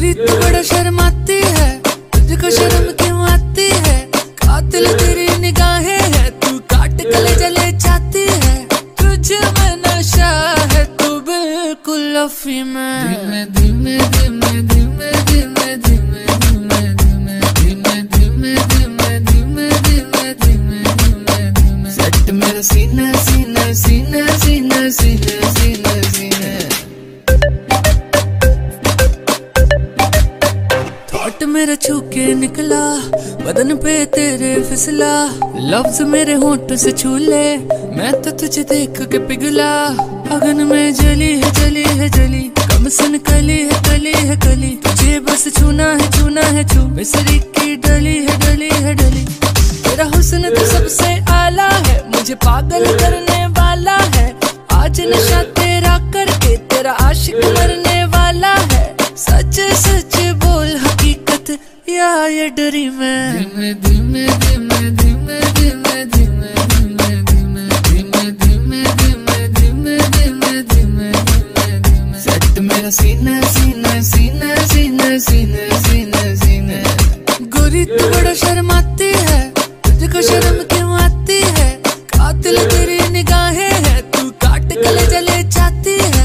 गोरी तू बड़ा शर्माती है तुझको शर्म क्यों आती है कातिल तेरी निगाहें है तू काट कले जले जाती है तुझ में नशा है तू बिल्कुल अफी में धीमे धीमे धीमे धीमे धीमे धीमे धीमे धीमे धीमे धीमे धीमे धीमे धीमे धीमे धीमे सेट मेरा सीना सीना सीना सीना सीना सीना मेरा छू के निकला, बदन पे तेरे फिसला। लफ्ज मेरे होंठ से छू ले मैं तो तुझे देख के पिघला। अगन में जली है जली है, जली। कम सुन कली है कली है, कली। तुझे बस छूना है छूना है, छू। मिसरी की डली है डली है, डली। तेरा हुस्न तो सबसे आला है, मुझे पागल करने वाला है। आज नशा तेरा करके, तेरा आशिक मरने या ये डरी मैं धीमे धीमे धीमे धीमे धीमे धीमे धीमे धीमे धीमे धीमे धीमे धीमे धीमे धीमे धीमे मेरा सीना सीना सीना सीना सीना सीना सीना गोरी तू बड़ा शर्माती है तुझको शर्म क्यों आती है कातिल तेरी निगाहें है तू काट कले जले जाती है